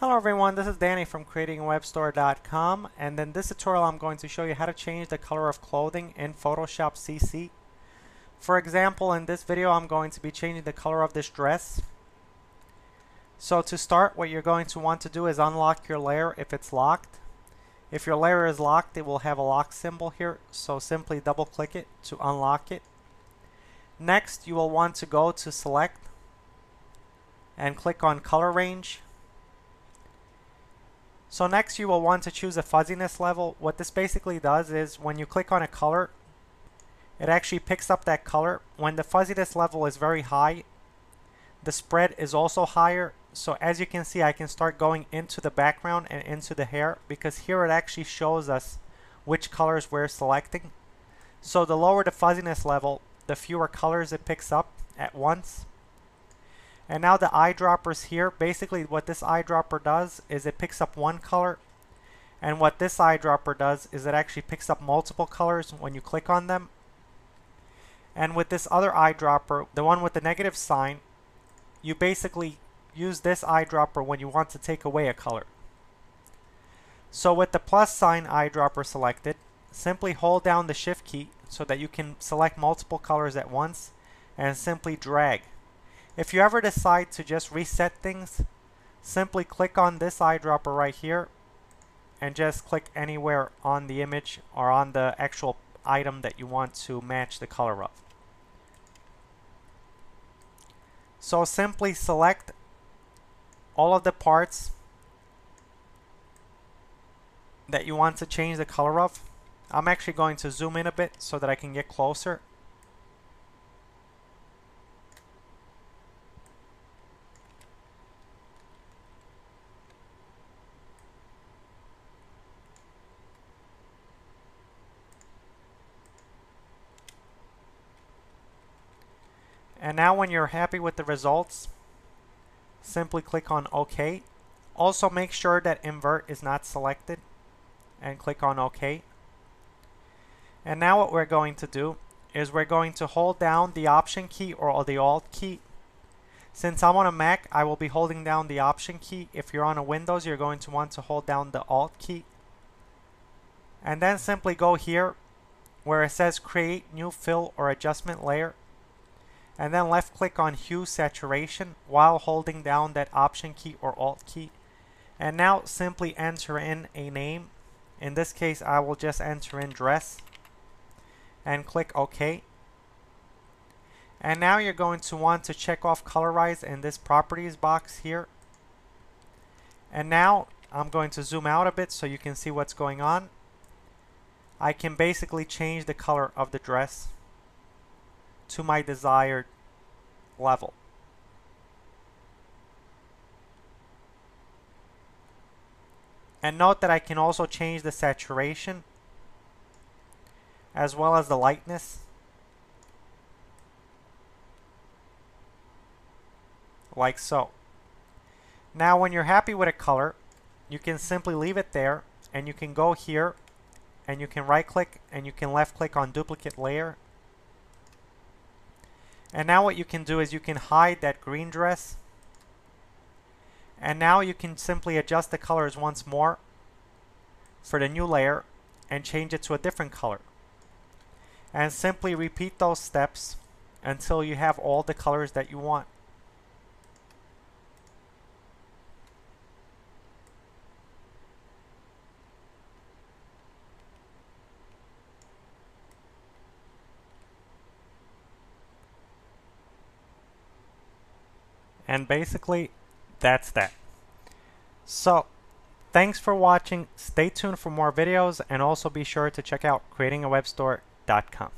Hello everyone, this is Danny from creatingawebstore.com and in this tutorial I'm going to show you how to change the color of clothing in Photoshop CC. For example, in this video I'm going to be changing the color of this dress. So to start, what you're going to want to do is unlock your layer if it's locked. If your layer is locked, it will have a lock symbol here, so simply double click it to unlock it. Next, you will want to go to select and click on color range so next you will want to choose a fuzziness level. What this basically does is when you click on a color, it actually picks up that color. When the fuzziness level is very high, the spread is also higher. So as you can see, I can start going into the background and into the hair because here it actually shows us which colors we're selecting. So the lower the fuzziness level, the fewer colors it picks up at once. And now the eyedroppers here, basically what this eyedropper does is it picks up one color. And what this eyedropper does is it actually picks up multiple colors when you click on them. And with this other eyedropper, the one with the negative sign, you basically use this eyedropper when you want to take away a color. So with the plus sign eyedropper selected, simply hold down the shift key so that you can select multiple colors at once and simply drag. If you ever decide to just reset things, simply click on this eyedropper right here and just click anywhere on the image or on the actual item that you want to match the color of. So simply select all of the parts that you want to change the color of. I'm actually going to zoom in a bit so that I can get closer. And now when you're happy with the results, simply click on OK. Also make sure that invert is not selected and click on OK. And now what we're going to do is we're going to hold down the Option key or the Alt key. Since I'm on a Mac, I will be holding down the Option key. If you're on a Windows, you're going to want to hold down the Alt key. And then simply go here where it says Create New Fill or Adjustment Layer and then left click on hue saturation while holding down that option key or alt key. And now simply enter in a name. In this case I will just enter in dress and click OK. And now you're going to want to check off colorize in this properties box here. And now I'm going to zoom out a bit so you can see what's going on. I can basically change the color of the dress to my desired level. And note that I can also change the saturation as well as the lightness. Like so. Now when you're happy with a color, you can simply leave it there and you can go here and you can right click and you can left click on duplicate layer and now what you can do is you can hide that green dress. And now you can simply adjust the colors once more for the new layer and change it to a different color. And simply repeat those steps until you have all the colors that you want. And basically, that's that. So, thanks for watching. Stay tuned for more videos and also be sure to check out creatingawebstore.com.